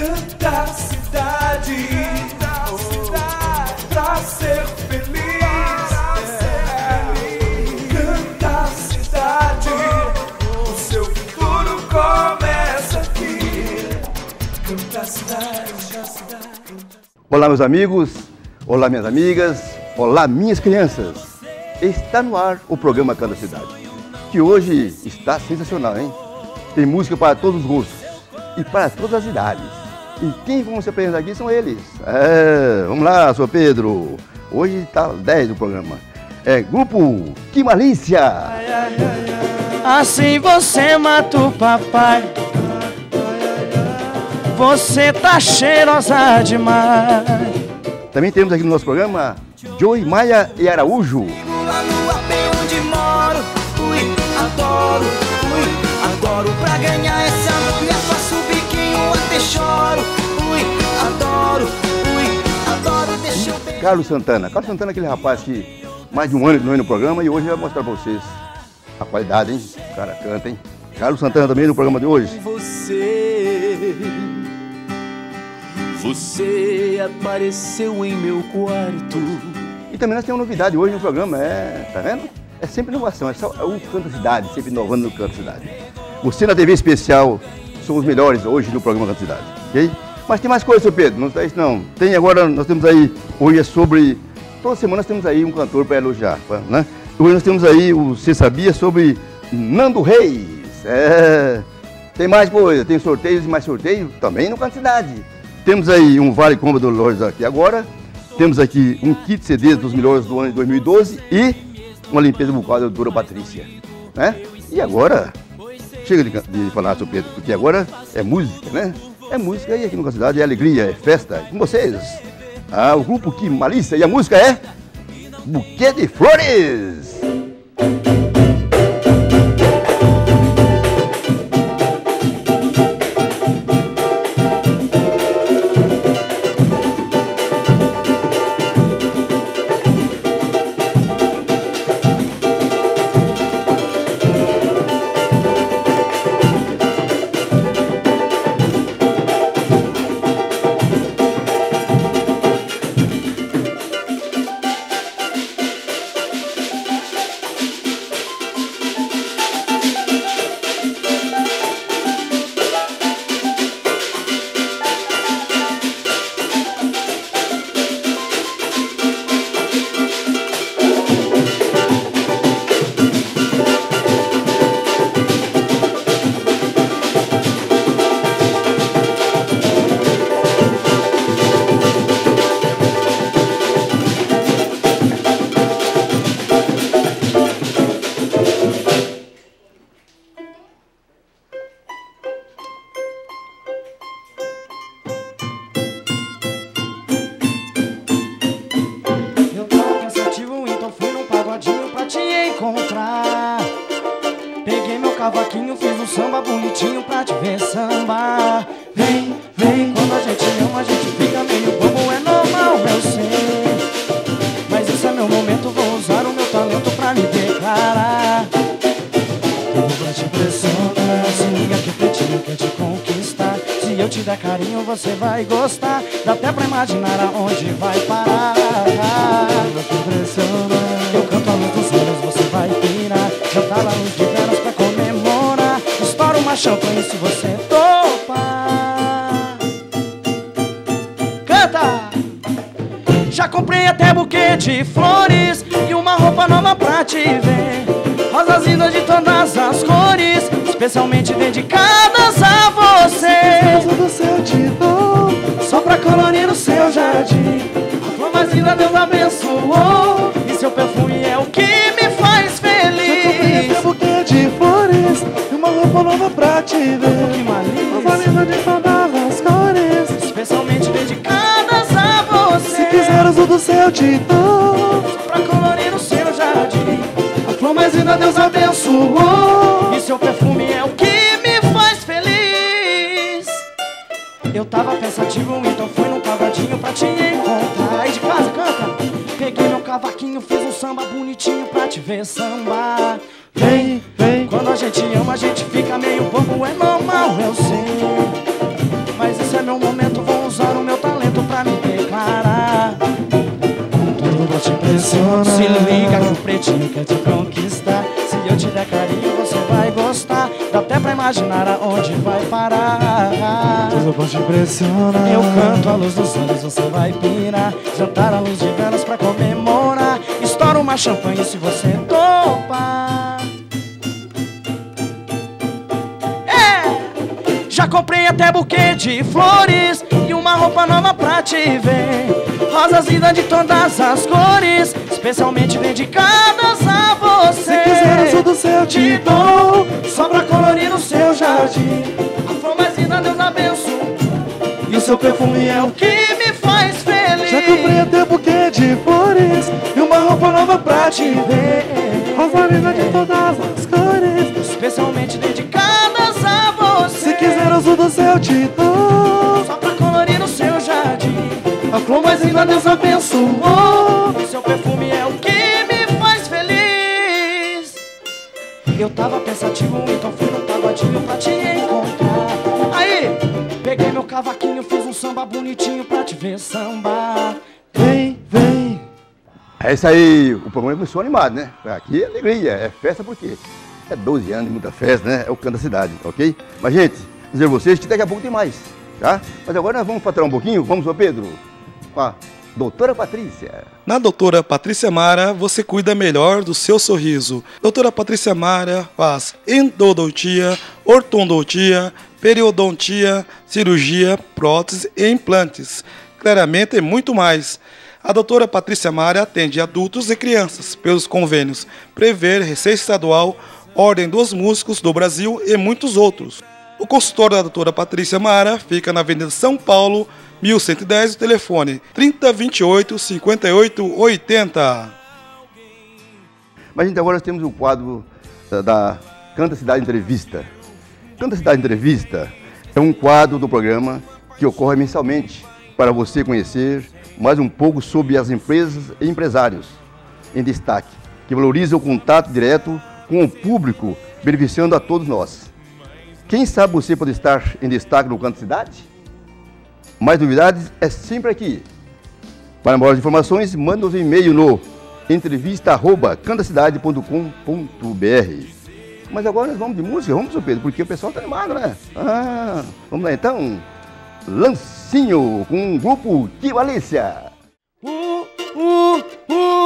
Canta cidade, oh, pra ser feliz. É. Canta a cidade, o seu futuro começa aqui. Canta cidade, canta cidade. Olá, meus amigos, olá, minhas amigas, olá, minhas crianças. Está no ar o programa Canta Cidade, que hoje está sensacional, hein? Tem música para todos os gostos e para todas as idades. E quem vão se apresentar aqui são eles. É, vamos lá, senhor Pedro. Hoje está 10 do programa. É Grupo Que Malícia. Assim você mata o papai. Você tá cheirosa demais. Também temos aqui no nosso programa Joey Maia e Araújo. Lá Carlos Santana. Carlos Santana é aquele rapaz que mais de um ano que não vem no programa e hoje vai mostrar pra vocês a qualidade, hein? O cara canta, hein? Carlos Santana também no programa de hoje. Você, você apareceu em meu quarto. E também nós temos novidade hoje no programa, é, tá vendo? É sempre inovação, é só é o Canto da Cidade, sempre inovando no Canto da Cidade. Você na TV especial são os melhores hoje no programa Canto da Cidade, ok? Mas tem mais coisa, seu Pedro, não está isso não. Tem agora, nós temos aí, hoje é sobre, toda semana nós temos aí um cantor para elogiar, né? Hoje nós temos aí o Você Sabia sobre Nando Reis, é... Tem mais coisa, tem sorteios e mais sorteios também no Canto da Cidade. Temos aí um Vale Compra do Lojas aqui agora, temos aqui um kit CD dos melhores do ano de 2012 e uma limpeza bucal da doutora Patrícia. Né? E agora, chega de, de falar, seu Pedro, porque agora é música, né? É música e aqui no Cidade é alegria, é festa. Com vocês, ah, o grupo Que Malícia e a música é Buquê de Flores. Champanhe se você topar. Canta! Já comprei até buquê de flores e uma roupa nova pra te ver. Rosas lindas de todas as cores, especialmente dedicadas a você. do céu te dou, só pra colorir o seu jardim. A flor mais linda Deus abençoou, e seu perfume Que de cores. Especialmente dedicadas a você. Se quiser uso do céu te dou. pra colorir o seu jardim. A flor mais linda Deus abençoou. E seu perfume é o que me faz feliz. Eu tava pensativo, então fui num pagodinho pra te encontrar. Aí de casa, canta. Peguei meu cavaquinho, fiz um samba bonitinho pra te ver sambar. Te der carinho, você vai gostar. Dá até pra imaginar aonde vai parar. Tudo bom te impressiona. Eu canto a luz dos olhos, você vai pirar. Jantar à luz de velas pra comemorar. Estoura uma champanhe se você topar. É! Já comprei até buquê de flores e uma roupa nova pra te ver. Rosas lindas de todas as cores, especialmente a. Se quiser azul do céu, te dou. Só pra colorir o seu jardim. A flor mais linda, Deus abençoe. E o seu perfume é o que me faz feliz. Já comprei até buquê de flores e uma roupa nova pra te ver. Rosa linda de todas as cores. Especialmente dedicadas a você. Se quiser azul do céu, te dou. Só pra colorir o seu jardim. A flor mais linda Deus abençoou. Eu tava pensativo, então fui no pagodinho pra te encontrar. Aí, peguei meu cavaquinho, fiz um samba bonitinho pra te ver sambar. Vem, vem. É isso aí, o programa começou animado, né? Aqui é alegria, é festa porque é 12 anos de muita festa, né? É o canto da cidade, ok? Mas, gente, dizer a vocês que daqui a pouco tem mais, tá? Mas agora nós vamos faturar um pouquinho, vamos, ô Pedro, com a doutora Patrícia. Na doutora Patrícia Mara, você cuida melhor do seu sorriso. Doutora Patrícia Mara faz endodontia, ortodontia, periodontia, cirurgia, prótese e implantes. Claramente e muito mais. A doutora Patrícia Mara atende adultos e crianças pelos convênios Prever, Receita Estadual, Ordem dos Músicos do Brasil e muitos outros. O consultório da doutora Patrícia Mara fica na Avenida São Paulo, 1110, o telefone 3028 5880. Mas, gente, agora nós temos o quadro da, da Canta Cidade Entrevista. Canta Cidade Entrevista é um quadro do programa que ocorre mensalmente para você conhecer mais um pouco sobre as empresas e empresários em destaque, que valorizam o contato direto com o público, beneficiando a todos nós. Quem sabe você pode estar em destaque no Canto Cidade? Mais novidades é sempre aqui. Para maiores informações, manda-nos um e-mail no entrevista.cantacidade.com.br Mas agora nós vamos de música, vamos, seu Pedro, porque o pessoal está animado, né? Ah, vamos lá então. Lancinho com o grupo Valência. Uh, uh, uh,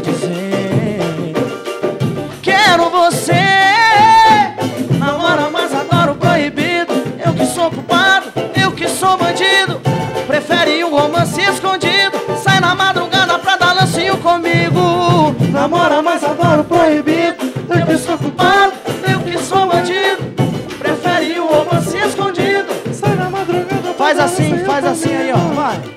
te dizer. Quero você Namora, mas adoro proibido Eu que sou culpado, eu que sou bandido Prefere um romance escondido Sai na madrugada pra dar lancinho comigo namora, mas adoro proibido. Eu que sou culpado, eu que sou bandido. Prefere o romance escondido. Sai na madrugada. Faz assim, faz assim aí, ó, vai.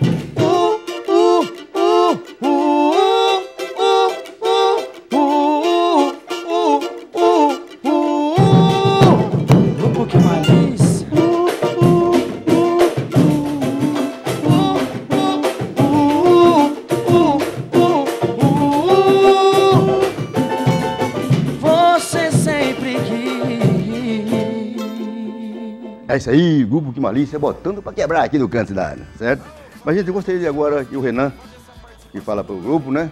Isso aí, grupo que malícia, botando pra quebrar aqui no canto da área, certo? Mas, gente, eu gostaria de agora que o Renan, que fala para o grupo, né?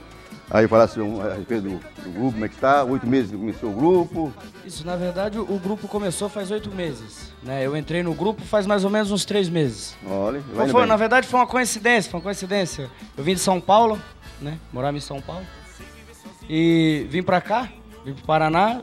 Aí falasse um, a respeito do, do grupo, como é que está, oito meses que começou o grupo. Isso, na verdade, o grupo começou faz oito meses. Né? Eu entrei no grupo faz mais ou menos uns três meses. Olha, vai foi, bem. na verdade, foi uma coincidência, foi uma coincidência. Eu vim de São Paulo, né? Morava em São Paulo. E vim pra cá, vim pro Paraná,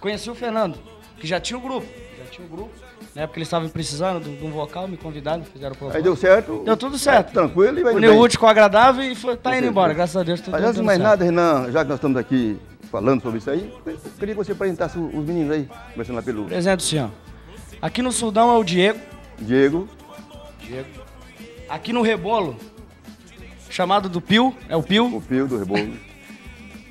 conheci o Fernando, que já tinha o grupo. Já tinha o grupo, né? Porque eles estavam precisando de um vocal, me convidaram, fizeram o. Aí deu certo. Deu tudo certo. Tranquilo e vai bem. Neútil ficou agradável e foi, tá indo embora, graças a Deus. Tudo Mas antes de mais certo. nada, Renan, já que nós estamos aqui falando sobre isso aí, eu queria que você apresentasse os meninos aí, começando lá pelo Presente, senhor. Aqui no Sudão é o Diego. Diego. Diego. Aqui no Rebolo, chamado do Pio, é o Pio. O Pio do Rebolo.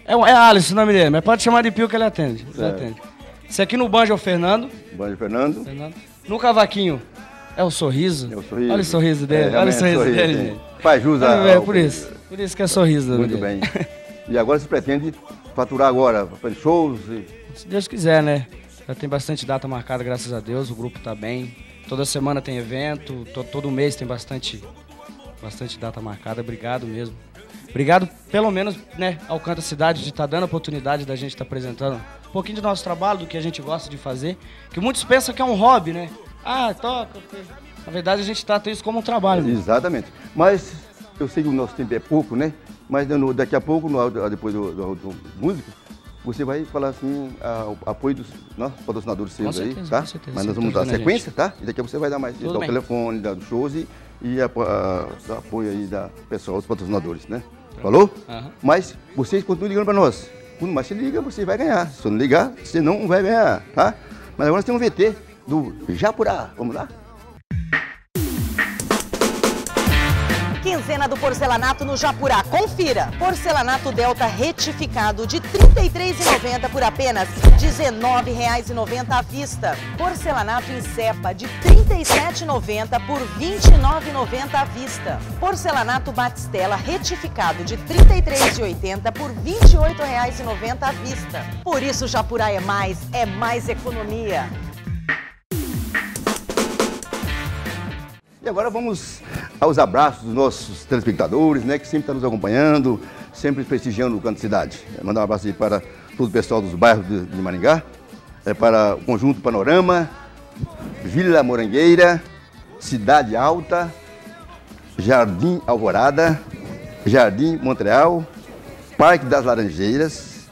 É, é Alisson o nome dele, mas pode chamar de Pio que ele atende. Ele atende. Esse aqui no banjo é o Fernando. Banjo Fernando. Fernando. No cavaquinho é o sorriso. É o sorriso. Olha o sorriso dele, É, olha o sorriso, sorriso, dele, gente. Faz jus Olha, ao- é, por isso. Por isso que é sorriso Muito dele. bem. E agora você pretende faturar agora, fazer shows e... Se Deus quiser, né? Já tem bastante data marcada, graças a Deus. O grupo tá bem. Toda semana tem evento, to- todo mês tem bastante, bastante data marcada. Obrigado mesmo. Obrigado, pelo menos, né, ao Canta Cidade de estar dando a oportunidade da gente estar apresentando um pouquinho do nosso trabalho, do que a gente gosta de fazer. Que muitos pensam que é um hobby, né? Ah, toca. Na verdade, a gente trata isso como um trabalho. mesmo. Exatamente. Mas eu sei que o nosso tempo é pouco, né? Mas no- daqui a pouco, no, depois do, do, do música, você vai falar assim, a- o apoio dos nossos patrocinadores seus aí, tá? com certeza. Mas nós vamos dar sequência, tá? E daqui a pouco você vai dar mais, dar o telefone, dar os shows e, e a- dar apoio aí da pessoal, dos patrocinadores, né? Falou? Aham. Mas vocês continuam ligando para nós. Quando mais você liga, você vai ganhar. Se não ligar, você não vai ganhar, tá? Mas agora nós temos um VT do Japurá. Vamos lá? Quinzena do porcelanato no Japurá. Confira. Porcelanato Delta retificado de R$ 33,90 por apenas R$ 19,90 à vista. Porcelanato em cepa de R$ 37,90 por R$ 29,90 à vista. Porcelanato Batistela retificado de R$ 33,80 por R$ 28,90 à vista. Por isso Japurá é mais, é mais economia. E agora vamos aos abraços dos nossos telespectadores, né, que sempre estão nos acompanhando, sempre prestigiando o Canto Cidade. Mandar um abraço aí para todo o pessoal dos bairros de, Maringá, é, para o Conjunto Panorama, Vila Morangueira, Cidade Alta, Jardim Alvorada, Jardim Montreal, Parque das Laranjeiras,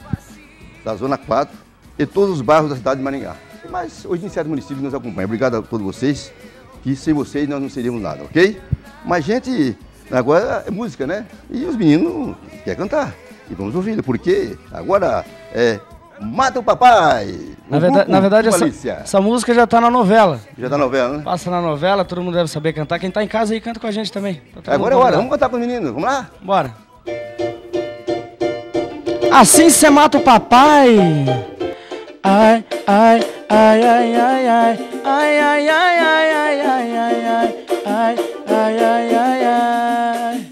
da Zona 4 e todos os bairros da cidade de Maringá. Mas hoje, iniciado município, nos acompanha. Obrigado a todos vocês, que sem vocês nós não seríamos nada, ok? Mas, gente, agora é música, né? E os meninos querem cantar. E vamos ouvir, porque agora é Mata o Papai. Na verdade, na verdade essa, essa música já tá na novela. Já tá novela, né? Passa na novela, todo mundo deve saber cantar. Quem tá em casa aí canta com a gente também. Tá Agora é hora, vamos cantar com os meninos, vamos lá? Bora. Assim cê mata o papai. Ai, ai, ai, ai, ai, ai. Ai, ai, ai, ai, ai, ai, ai, ai. Ai, ai, ai, ai, ai.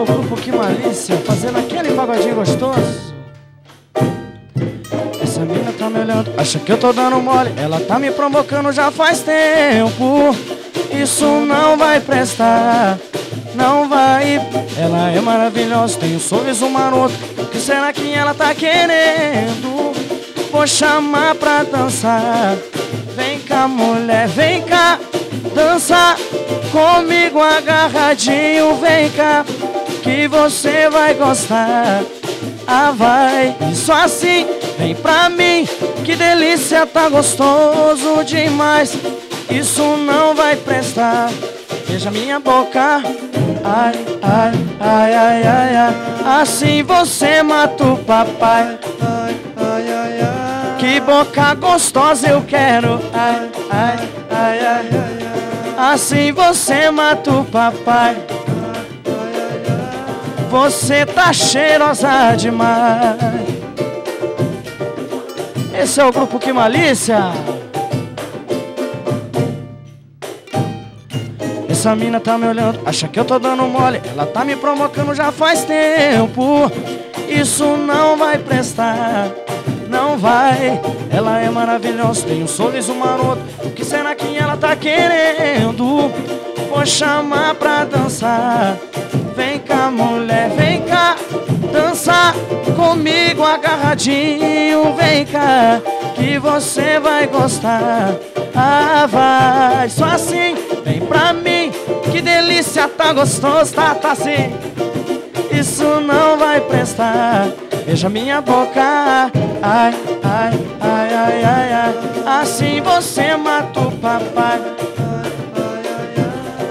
O grupo Que Malícia fazendo aquele pagodinho gostoso. Essa mina tá me olhando, acha que eu tô dando mole. Ela tá me provocando já faz tempo. Isso não vai prestar, não vai. Ela é maravilhosa, tem um sorriso maroto. O que será que ela tá querendo? Vou chamar pra dançar. Vem cá, mulher, vem cá, dança comigo agarradinho. Vem cá, que você vai gostar. Ah, vai, isso assim, vem pra mim. Que delícia, tá gostoso demais. Isso não vai prestar. Beija minha boca. Ai, ai, ai, ai, ai, ai. Assim você mata o papai. Ai, ai, ai, ai. Que boca gostosa eu quero. Ai, ai, ai, ai, ai. Assim você mata o papai. Você tá cheirosa demais. Esse é o grupo Que Malícia. Essa mina tá me olhando, acha que eu tô dando mole. Ela tá me provocando já faz tempo. Isso não vai prestar, não vai. Ela é maravilhosa, tem um sorriso maroto. O que será que ela tá querendo? Vou chamar pra dançar. Vem cá, mulher, vem cá, dança comigo agarradinho. Vem cá, que você vai gostar. Ah, vai, só assim, vem pra mim. Que delícia, tá gostoso, tá, tá assim. Isso não vai prestar. Beija minha boca, ai, ai, ai, ai, ai, ai. Assim você mata o papai.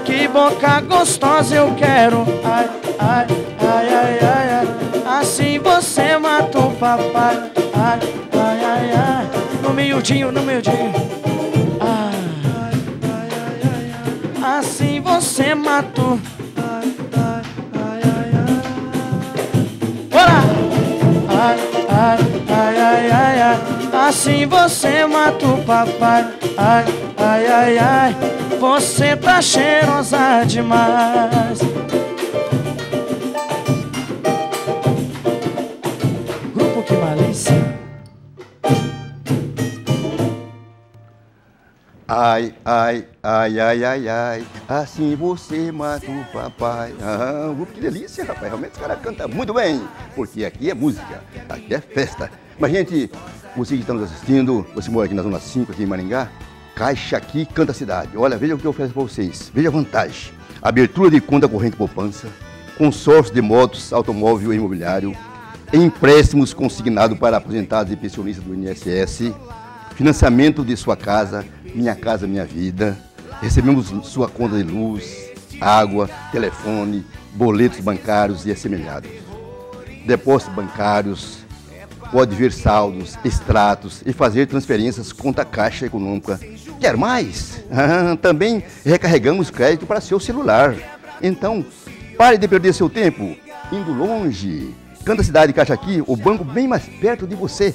Que boca gostosa eu quero, ai, ai, ai, ai, ai, ai. Assim você mata o papai, ai, ai, ai, ai. No miudinho, no miudinho. Você matou. Bora! Ai, ai, ai, ai, ai, ai. Assim você mata o papai. Ai, ai, ai, ai. Você tá cheirosa demais. Ai, ai, ai, ai, ai, ai, assim você mata o papai. Ah, uh, que delícia, rapaz. Realmente os caras cantam muito bem, porque aqui é música, aqui é festa. Mas, gente, você que está nos assistindo, você mora aqui na Zona 5, aqui em Maringá, Caixa aqui, canta a cidade. Olha, veja o que eu ofereço para vocês. Veja a vantagem. Abertura de conta corrente poupança, consórcio de motos, automóvel e imobiliário, empréstimos consignados para aposentados e pensionistas do INSS, financiamento de sua casa, Minha Casa Minha Vida. Recebemos sua conta de luz, água, telefone, boletos bancários e assemelhados. Depósitos bancários, pode ver saldos, extratos e fazer transferências conta caixa econômica. Quer mais? Ah, também recarregamos crédito para seu celular. Então, pare de perder seu tempo indo longe. Canta Cidade Caixa Aqui, o banco bem mais perto de você.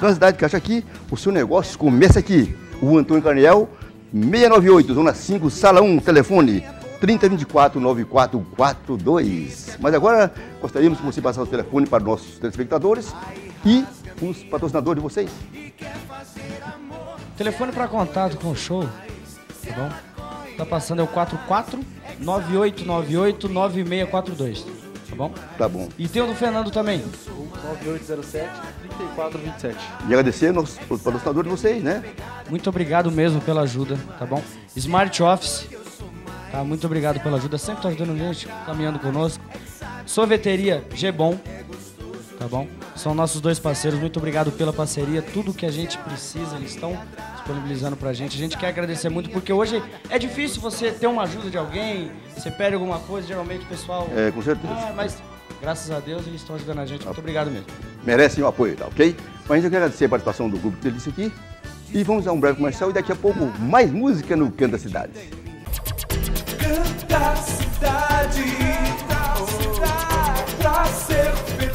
Canta Cidade Caixa Aqui, o seu negócio começa aqui. O Antônio Carniel, 698, Zona 5, Sala 1, telefone 3024-9442. Mas agora gostaríamos que você passasse o telefone para nossos telespectadores e os patrocinadores de vocês. Telefone para contato com o show, tá bom? Tá passando é o 44 9898 9642, tá bom? Tá bom. E tem o do Fernando também. 9807 3427. E agradecer aos os patrocinadores de vocês, né? Muito obrigado mesmo pela ajuda, tá bom? Smart Office, tá? Muito obrigado pela ajuda, sempre tá ajudando a gente, caminhando conosco. Sorveteria G-Bom, tá bom? São nossos dois parceiros, muito obrigado pela parceria, tudo que a gente precisa, eles estão disponibilizando pra gente. A gente quer agradecer muito, porque hoje é difícil você ter uma ajuda de alguém, você pede alguma coisa, geralmente o pessoal... É, com certeza. Ah, mas graças a Deus eles estão ajudando a gente, muito obrigado mesmo. Merecem o apoio, tá ok? Mas a gente quer agradecer a participação do grupo que disse aqui. E vamos a um breve comercial e daqui a pouco mais música no Canto da Cidade. Canta cidade, pra ser feliz.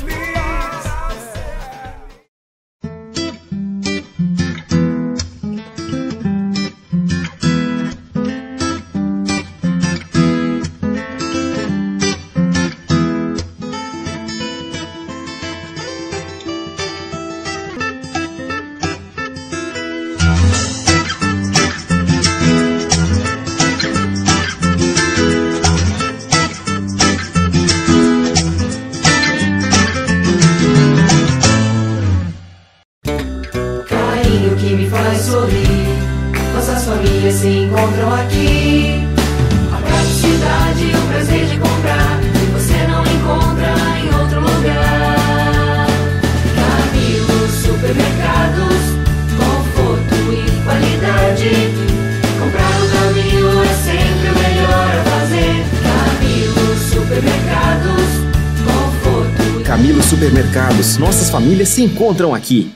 Supermercados. Nossas famílias se encontram aqui.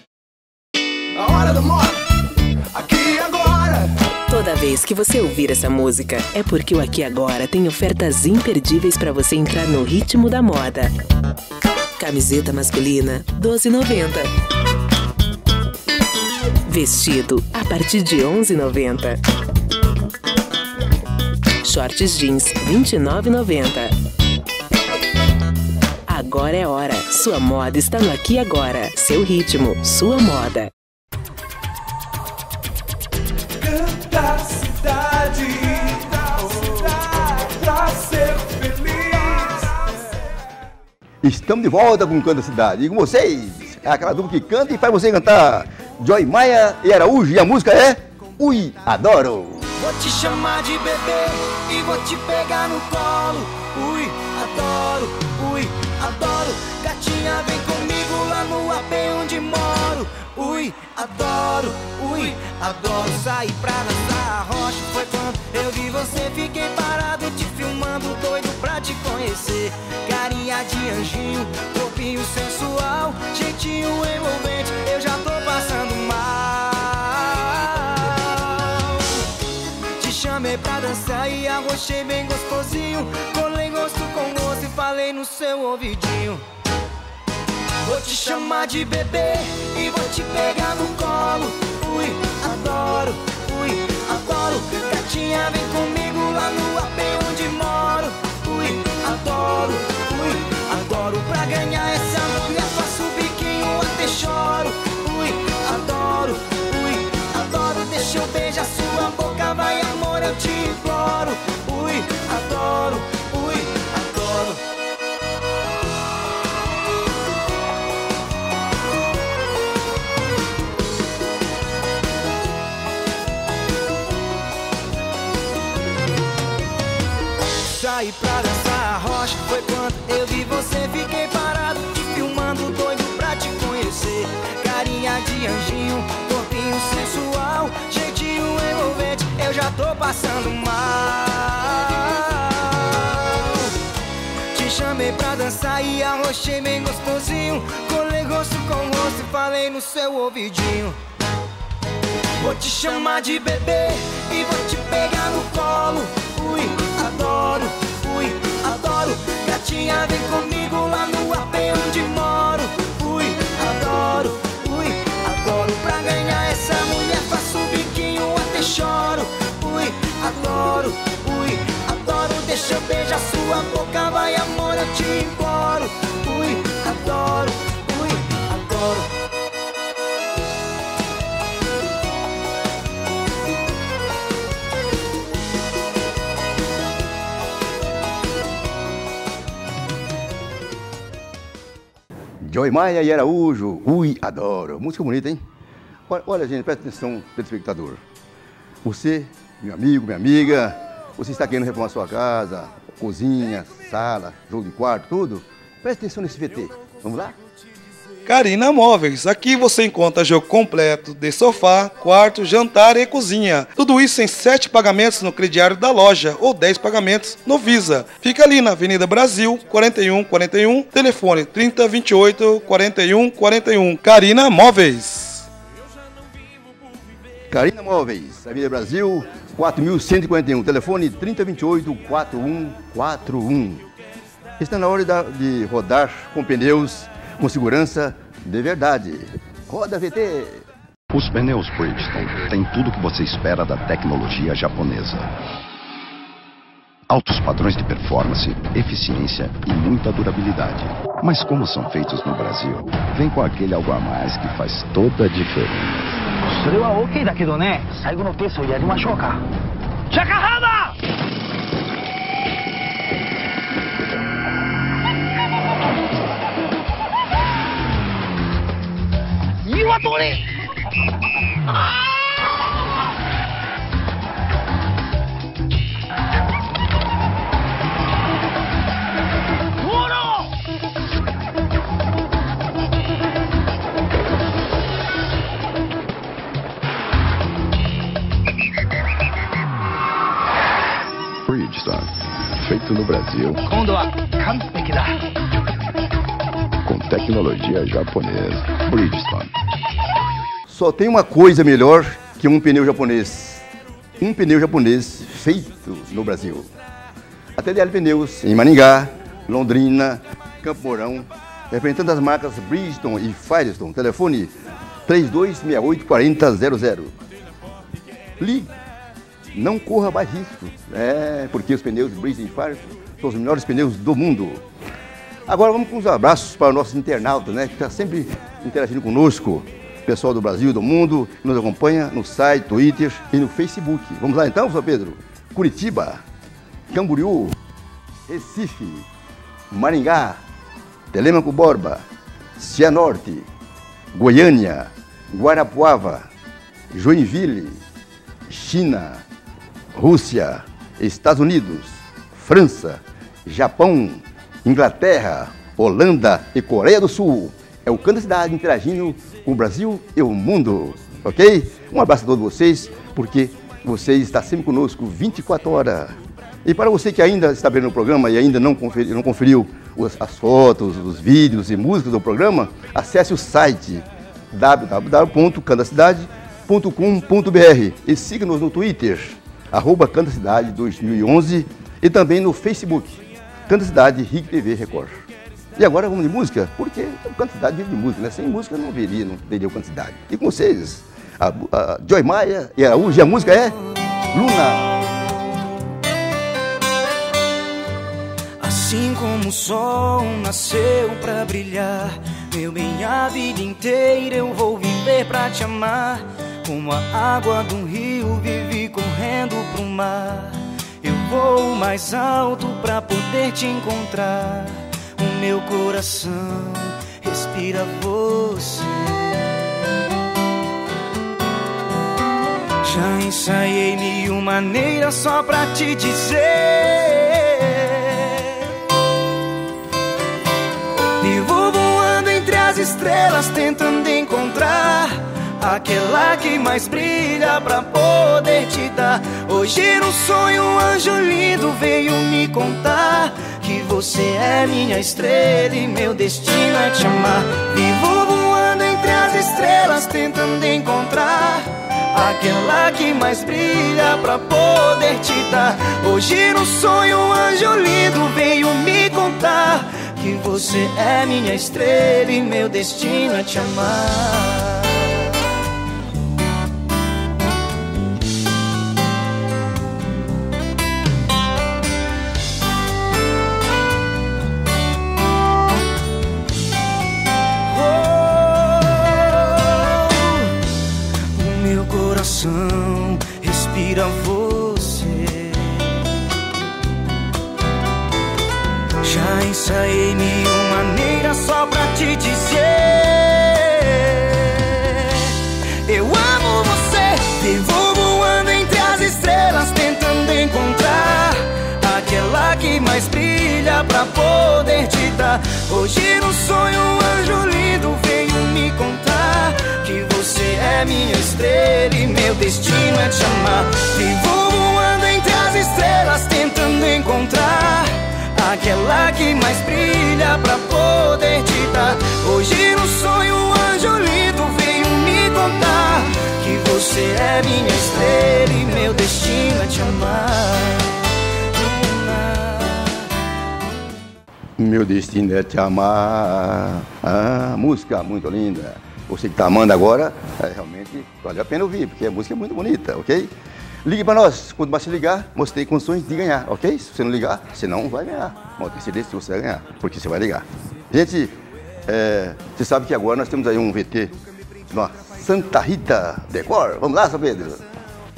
A hora do moda, aqui agora. Toda vez que você ouvir essa música, é porque o Aqui Agora tem ofertas imperdíveis para você entrar no ritmo da moda. Camiseta masculina, 12,90. Vestido a partir de 11,90. Shorts jeans, 29,90. Agora é hora. Sua moda está no Aqui Agora. Seu ritmo, sua moda. Canta a cidade, cidade, pra ser feliz. Estamos de volta com o Canto da Cidade. E com vocês, é aquela dupla que canta e faz você cantar Joy Maia e Araújo. E a música é Ui, Adoro. Vou te chamar de bebê e vou te pegar no colo. Ui, adoro, adoro. Gatinha, vem comigo lá no AP onde moro. Ui, adoro, ui, adoro. Sair pra dançar a rocha foi quando eu vi você. Fiquei parado te filmando, doido pra te conhecer. Carinha de anjinho, corpinho sensual, jeitinho envolvente. Eu já tô passando mal. Te chamei pra dançar e arrochei bem gostosinho. No seu ouvidinho. Vou te chamar de bebê e vou te pegar no colo. Ui, adoro, ui, adoro. Gatinha, vem comigo lá no AP onde moro. Ui, adoro, ui, adoro. Pra ganhar tô passando mal Te chamei pra dançar E arrochei bem gostosinho Colei gosto com gosto E falei no seu ouvidinho Vou te chamar de bebê e vou te pegar no colo. Ui, adoro, ui, adoro. Gatinha, vem comigo lá no AP onde moro. Adoro, ui, adoro. Deixa eu beijar sua boca, vai amor, eu te imploro. Ui, adoro, ui, adoro. Joy Maia e Araújo. Ui, adoro. Música bonita, hein? Olha, gente, presta atenção, telespectador. Você, meu amigo, minha amiga, você está querendo reformar sua casa, cozinha, sala, jogo de quarto, tudo? Presta atenção nesse VT. Vamos lá? Carina Móveis. Aqui você encontra jogo completo de sofá, quarto, jantar e cozinha. Tudo isso em 7 pagamentos no crediário da loja ou 10 pagamentos no Visa. Fica ali na Avenida Brasil, 4141, telefone 3028 41 41. Carina Móveis. Carina Móveis, Avenida Brasil, 4141, telefone 3028-4141. Está na hora de rodar com pneus com segurança de verdade. Roda VT. Os pneus Bridgestone têm tudo que você espera da tecnologia japonesa. Altos padrões de performance, eficiência e muita durabilidade. Mas como são feitos no Brasil, vem com aquele algo a mais que faz toda a diferença. それは OK だけどね。最後のペースをやりましょうか。チャカハーマー！鶏ブ feito no Brasil. Com tecnologia japonesa. Bridgestone. Só tem uma coisa melhor que um pneu japonês. Um pneu japonês feito no Brasil. A TDL Pneus em Maringá, Londrina, Campo Mourão, representando as marcas Bridgestone e Firestone. Telefone 3268 4000. Ligue não corra mais risco. É, porque os pneus Bridgestone e Firestone são os melhores pneus do mundo. Agora vamos com os abraços para os nossos internautas, né? Que está sempre interagindo conosco. Pessoal do Brasil, do mundo, que nos acompanha no site, Twitter e no Facebook. Vamos lá então, São Pedro? Curitiba, Camboriú, Recife, Maringá, Telemaco Borba, Cianorte, Goiânia, Guarapuava, Joinville, China, Rússia, Estados Unidos, França, Japão, Inglaterra, Holanda e Coreia do Sul. É o Canto da Cidade interagindo com o Brasil e o mundo, ok? Um abraço a todos vocês, porque vocês estão sempre conosco 24 horas. E para você que ainda está vendo o programa e ainda não conferiu, não conferiu as fotos, os vídeos e músicas do programa, acesse o site www.candacidade.com.br e siga-nos no Twitter, arroba Candacidade 2011 e também no Facebook, Canta Cidade RIC TV Record. E agora vamos de música, porque o Cidade vive de música, né? Sem música não viria, não teria o Canto Cidade. E com vocês, a, a Joy Maia e Araújo, e a música é Luna. Assim como o sol nasceu pra brilhar, meu bem, a vida inteira eu vou viver pra te amar. Como a água um rio vive correndo pro mar. Eu vou mais alto pra poder te encontrar. O meu coração respira você. Já ensaiei mil maneiras só pra te dizer. As estrelas tentando encontrar aquela que mais brilha pra poder te dar. Hoje no sonho um anjo lindo veio me contar que você é minha estrela e meu destino é te amar. Vivo voando entre as estrelas tentando encontrar aquela que mais brilha pra poder te dar. Hoje no sonho um anjo lindo veio me contar que você é minha estrela e meu destino é te amar. Pra poder te dar. Hoje no sonho um anjo lindo veio me contar que você é minha estrela e meu destino é te amar. Vivo voando entre as estrelas, tentando encontrar aquela que mais brilha pra poder te dar. Hoje no sonho um anjo lindo veio me contar que você é minha estrela e meu destino é te amar. Meu destino é te amar. Ah, música muito linda. Você que está amando agora, é, realmente vale a pena ouvir, porque a música é muito bonita, ok? Ligue para nós. Quando você ligar, mostrei condições de ganhar, ok? Se você não ligar, você não vai ganhar. Bom, tem certeza que você vai ganhar, porque você vai ligar. Gente, é, você sabe que agora nós temos aí um VT uma Santa Rita Decor. Vamos lá, São Pedro?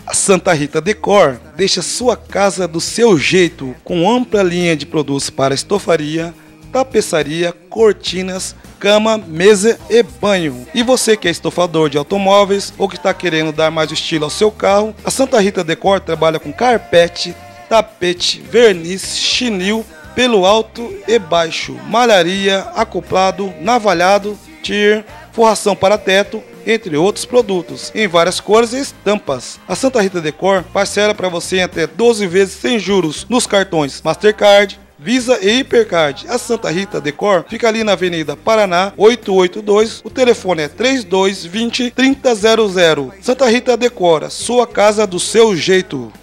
A Santa Rita Decor deixa sua casa do seu jeito, com ampla linha de produtos para estofaria, tapeçaria, cortinas, cama, mesa e banho. E você que é estofador de automóveis ou que está querendo dar mais estilo ao seu carro, a Santa Rita Decor trabalha com carpete, tapete, verniz, chinil, pelo alto e baixo, malharia, acoplado, navalhado, tier, forração para teto, entre outros produtos, em várias cores e estampas. A Santa Rita Decor parcela para você em até 12 vezes sem juros nos cartões Mastercard, Visa e Hipercard. A Santa Rita Decor fica ali na Avenida Paraná, 882. O telefone é 3220 3000. Santa Rita Decora, sua casa do seu jeito.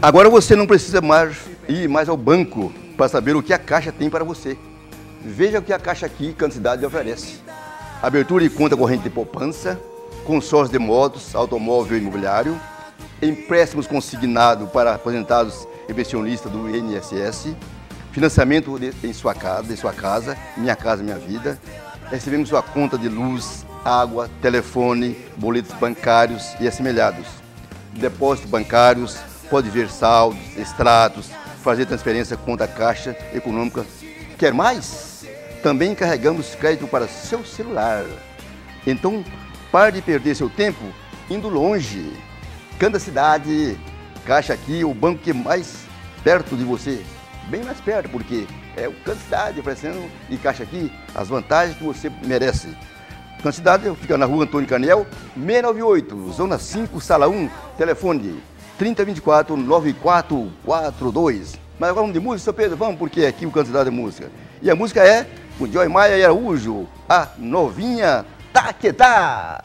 Agora você não precisa mais ir mais ao banco para saber o que a Caixa tem para você. Veja o que a Caixa aqui, Canticidade, lhe oferece. Abertura de conta corrente de poupança, consórcio de motos, automóvel e imobiliário, empréstimos consignados para aposentados pensionistas do INSS, financiamento em sua casa, em sua casa, Minha Casa Minha Vida. Recebemos sua conta de luz, água, telefone, boletos bancários e assemelhados. Depósitos bancários, pode ver saldos, extratos, fazer transferência conta Caixa Econômica. Quer mais? Também carregamos crédito para seu celular. Então, pare de perder seu tempo indo longe. Canta cidade, Caixa aqui, o banco que é mais perto de você, bem mais perto, porque é Cidade oferecendo e Caixa aqui as vantagens que você merece. Canta Cidade fica na rua Antônio Canel, 698, Zona 5, Sala 1, telefone 3024 9442. Mas vamos de música, seu Pedro, vamos, porque aqui o Canta Cidade é música. E a música é o Joy Maia e Araújo, a novinha Taquetá.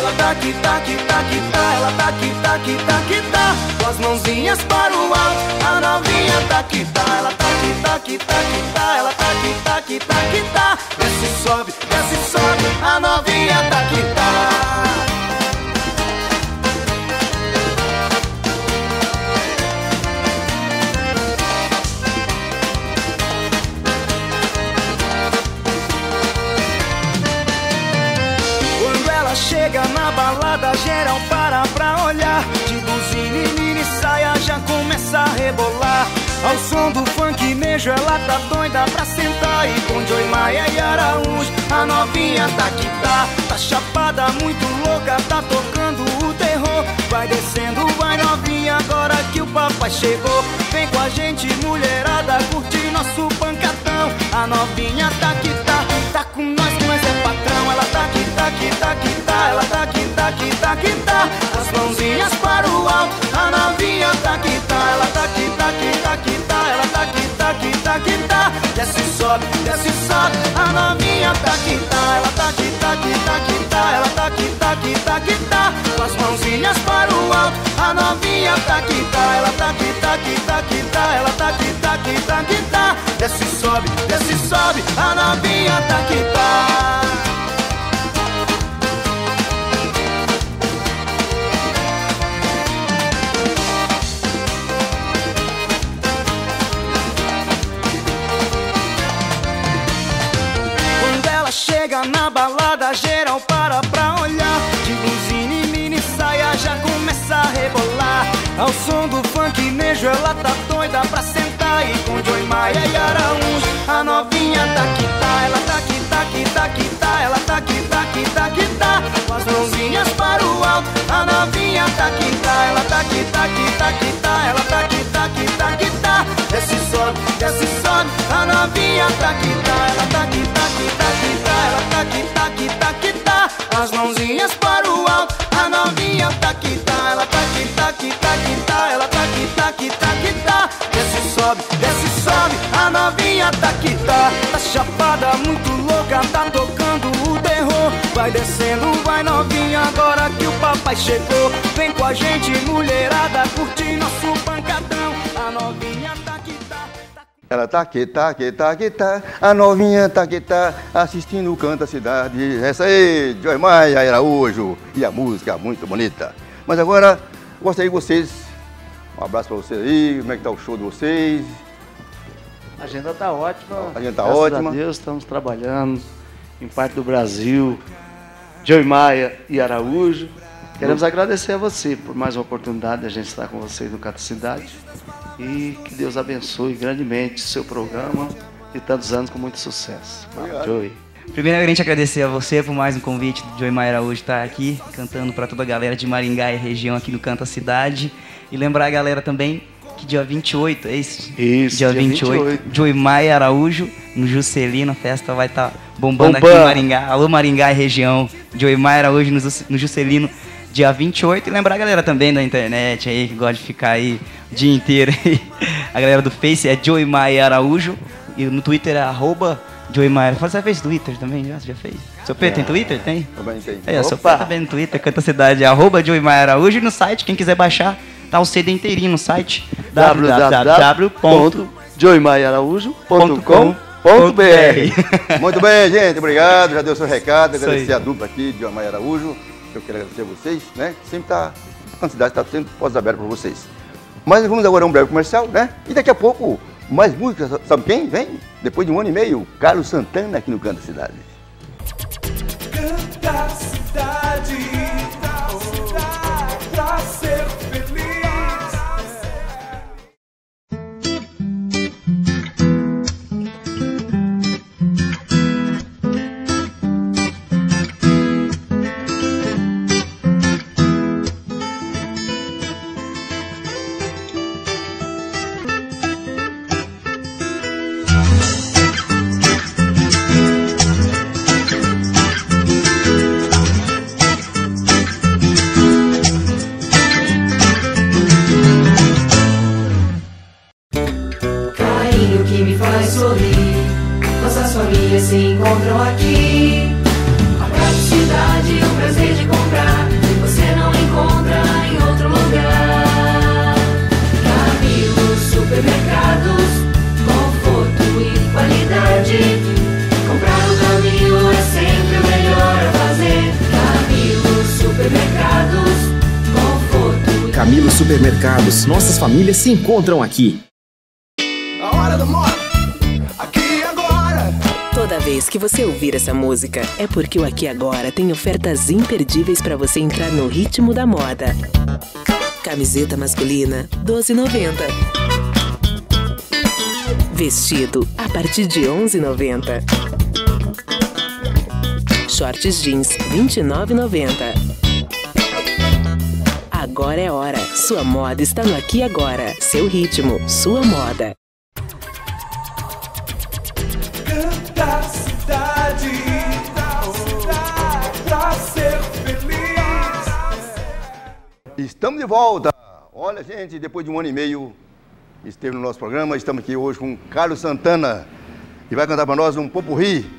Ela tá aqui, tá aqui, tá aqui, tá Ela tá aqui, tá aqui, tá aqui, tá Com as mãozinhas para o alto A novinha tá aqui, tá Ela tá aqui, tá aqui, tá aqui, tá Ela tá aqui, tá aqui, tá aqui, tá Desce, sobe, desce, sobe A novinha tá aqui, tá balada, geral para pra olhar. De buzina e mini saia já começa a rebolar. Ao som do funk nejo, ela tá doida pra sentar. E com Joy Maia e Araújo, a novinha tá que tá. Tá chapada, muito louca, tá tocando o terror. Vai descendo, vai novinha, agora que o papai chegou. Vem com a gente, mulherada, curtir nosso pancadão. A novinha tá que tá, tá com nós, nós é patrão. Ela tá aqui, tá tá tá. Ela tá aqui, tá aqui, tá tá. As mãozinhas para o alto, a novinha tá tá. Ela tá aqui, tá aqui, tá tá. Ela tá aqui, tá aqui, tá aqui, tá. Desce, sobe, desce, sobe. A novinha tá aqui, tá. Ela tá aqui, tá aqui, tá tá. Ela tá aqui, tá aqui, tá tá. As mãozinhas para o alto, a novinha tá aqui, tá. Ela tá aqui, tá aqui, tá tá. Ela tá aqui, tá aqui, tá aqui, tá. Desce, sobe, desce, sobe. A novinha tá aqui, tá. Chega na balada, geral para pra olhar. De buzina e mini saia já começa a rebolar. Ao som do funk nejo, ela tá doida pra sentar. E com Joy Maia e Araújo, a novinha tá aqui, tá. Ela tá aqui, tá aqui, tá aqui, tá. Ela tá aqui, tá aqui, tá aqui, tá. Com as mãozinhas para o alto, a novinha tá aqui, tá. Ela tá aqui, tá aqui, tá aqui, tá. Ela tá aqui, tá aqui, tá aqui, tá. Desce, sobe, desce, sobe. A novinha tá aqui, tá. Ela tá aqui, tá aqui, tá aqui, tá. Ela tá aqui, tá tá tá. As mãozinhas para o alto, a novinha tá aqui, tá. Ela tá aqui, tá aqui, tá aqui, tá. Ela tá aqui, tá aqui, tá tá. Desce, sobe, desce, sobe. A novinha tá aqui, tá. Tá chapada, muito louca, tá tocando o terror. Vai descendo, vai novinha, agora que o papai chegou. Vem com a gente, mulherada, curtir nosso pancadão. A novinha tá tá. Ela tá aqui, tá aqui, tá aqui, tá. A novinha tá aqui, tá. Assistindo o Canta Cidade. Essa aí, Joy Maia Araújo. E a música muito bonita. Mas agora, gostaria de vocês. Um abraço pra vocês aí. Como é que tá o show de vocês? A agenda tá ótima. A agenda tá Graças ótima. a Deus, estamos trabalhando em parte do Brasil. Joey Maia e Araújo. Queremos agradecer a você por mais uma oportunidade de a gente estar com vocês no Cata Cidade. E que Deus abençoe grandemente o seu programa de tantos anos com muito sucesso. Fala, Joey. Primeiramente agradecer a você por mais um convite do Joey Maia hoje estar aqui cantando para toda a galera de Maringá e região aqui no Canta Cidade. E lembrar a galera também que dia 28, é isso? Isso, dia, dia 28, 28. Joey Maia Araújo, no Juscelino, a festa vai estar bombando, aqui em Maringá. Alô Maringá e região, Joey Maia Araújo no, Jus- no Juscelino, dia 28. E lembrar a galera também da internet aí, que gosta de ficar aí dia inteiro aí. A galera do Face é Joey Maia Araújo. E no Twitter é arroba Joey Maia. Você fez Twitter também? Já, você já fez? Seu Pedro tem Twitter? Tem? Também tem. É, seu Pedro também no Twitter, canta a cidade, é arroba Joey Maia Araújo. E no site, quem quiser baixar, tá o CD inteirinho no site www.joeymaiaraújo.com.br Muito bem, gente, obrigado. Já deu seu recado. Agradecer a dupla aqui de Amaya Araújo. Eu quero agradecer a vocês, né? Sempre tá, a cidade está sempre portas abertas para vocês. Mas vamos agora a um breve comercial, né? E daqui a pouco, mais música. Sabe quem? Vem? Depois de um ano e meio, Carlos Santana aqui no Canto da Cidade. Canta cidade pra ser nossas famílias se encontram aqui. A hora da moda, aqui agora. Toda vez que você ouvir essa música, é porque o Aqui Agora tem ofertas imperdíveis para você entrar no ritmo da moda. Camiseta masculina, 12,90. Vestido a partir de 11,90. Shorts jeans, 29,90. Agora é hora. Sua moda está no Aqui Agora. Seu ritmo, sua moda. Canta a cidade, pra ser feliz. Estamos de volta. Olha, gente, depois de um ano e meio, esteve no nosso programa. Estamos aqui hoje com Carlos Santana, que vai cantar para nós um popurri.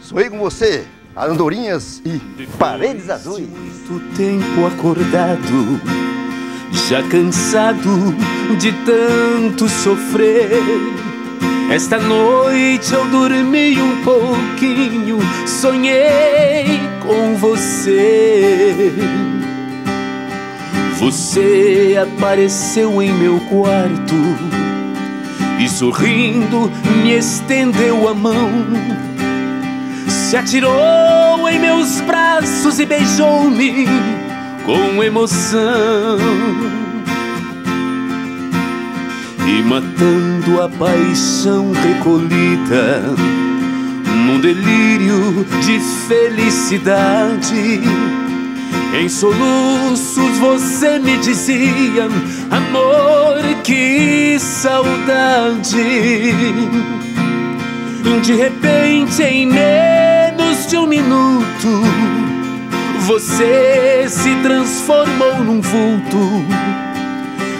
Sonhei com você, andorinhas e paredes azuis. Muito tempo acordado, já cansado de tanto sofrer. Esta noite eu dormi um pouquinho, sonhei com você. Você apareceu em meu quarto e sorrindo me estendeu a mão. Se atirou em meus braços e beijou-me com emoção. E matando a paixão recolhida num delírio de felicidade. Em soluços você me dizia: Amor, que saudade. De repente, em menos de um minuto, você se transformou num vulto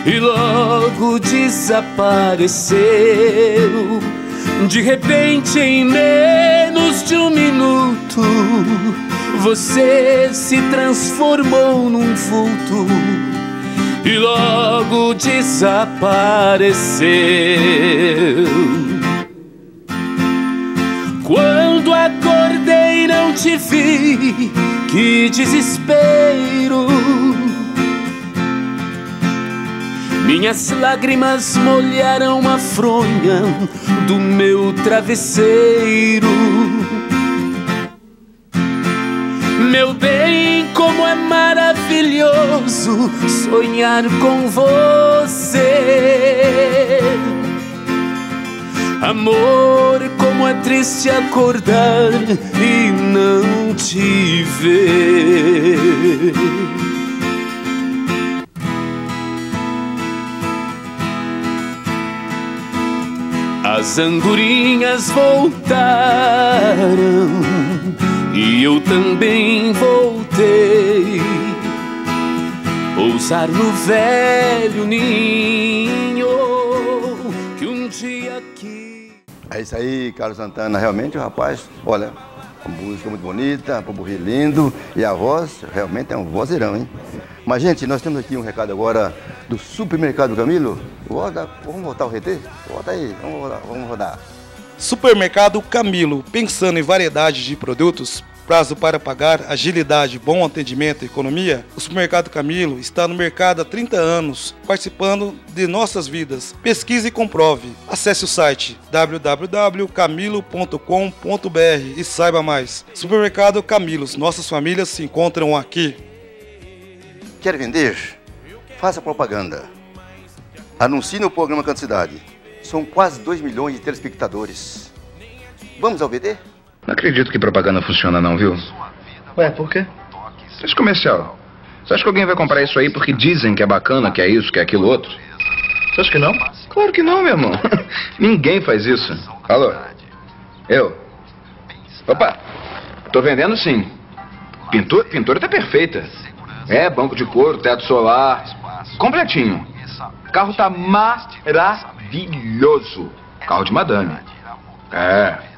e logo desapareceu. De repente, em menos de um minuto, você se transformou num vulto e logo desapareceu. Quando acordei não te vi, que desespero. Minhas lágrimas molharam a fronha do meu travesseiro. Meu bem, como é maravilhoso sonhar com você. Amor, como é triste acordar e não te ver. As andorinhas voltaram e eu também voltei. pousar no velho ninho É isso aí, Carlos Santana. Realmente o rapaz, olha, a música muito bonita, o burri lindo e a voz realmente é um vozeirão, hein? Mas, gente, nós temos aqui um recado agora do Supermercado Camilo. Roda, vamos voltar o RT? Volta aí, vamos rodar. Vamos rodar. Supermercado Camilo, pensando em variedade de produtos, prazo para pagar, agilidade, bom atendimento e economia, o Supermercado Camilo está no mercado há 30 anos, participando de nossas vidas. Pesquise e comprove. Acesse o site www.camilo.com.br e saiba mais. Supermercado Camilos, nossas famílias se encontram aqui. Quer vender? Faça propaganda. Anuncie no programa Canto Cidade. São quase 2 milhões de telespectadores. Vamos ao VD? Não acredito que propaganda funciona não, viu? Ué, por quê? Esse comercial. Você acha que alguém vai comprar isso aí porque dizem que é bacana, que é isso, que é aquilo outro? Você acha que não? Claro que não, meu irmão. Ninguém faz isso. Alô? Eu? Opa! Tô vendendo sim. Pintura, pintura tá perfeita. É, banco de couro, teto solar. Completinho. O carro tá maravilhoso. Carro de madame. É.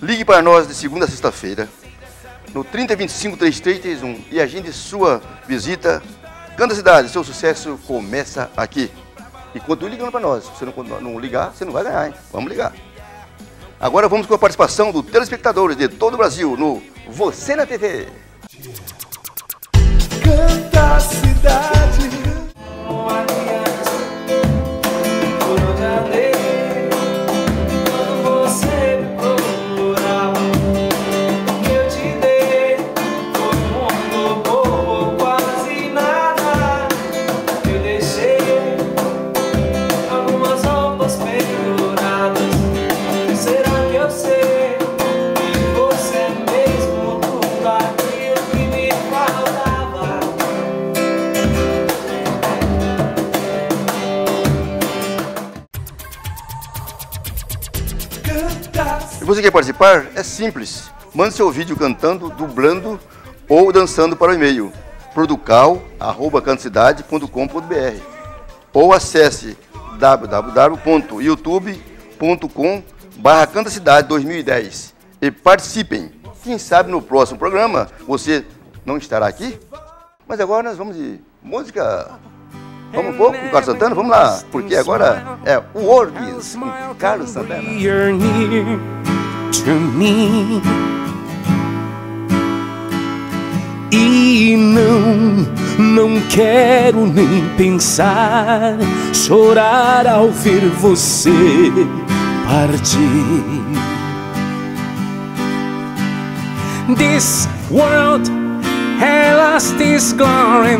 Ligue para nós de segunda a sexta-feira, no 3025 3331 e agende sua visita. Canta Cidade, seu sucesso começa aqui. E continue ligando para nós. Se você não, não ligar, você não vai ganhar, hein? Vamos ligar. Agora vamos com a participação dos telespectadores de todo o Brasil no Você na TV. Canta cidade. Participar, é simples. Mande seu vídeo cantando, dublando ou dançando para o e-mail producal@cantocidade.com.br ou acesse www.youtube.com barra Cantacidade 2010 e participem. Quem sabe no próximo programa você não estará aqui? Mas agora nós vamos de música. Vamos um pouco com Carlos Santana? Vamos lá, porque agora é o com Carlos Santana. To me. E não, não quero nem pensar, chorar ao ver você partir. This world has lost its glory.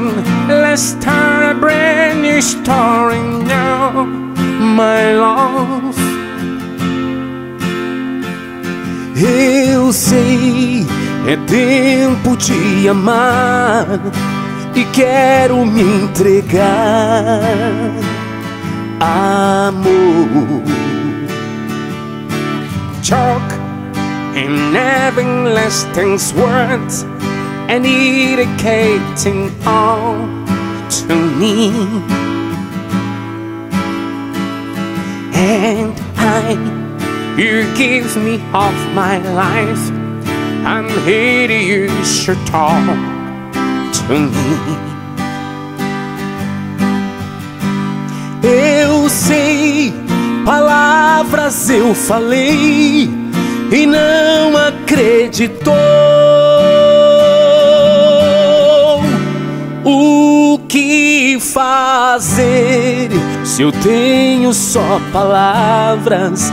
Let's start a brand new story now, my love. Eu sei, é tempo de amar e quero me entregar, amor. Chalk in everlasting words and indicating all to me. And I, you give me half my life. I'm here your talk to me. Eu sei, palavras eu falei e não acreditou. O que fazer se eu tenho só palavras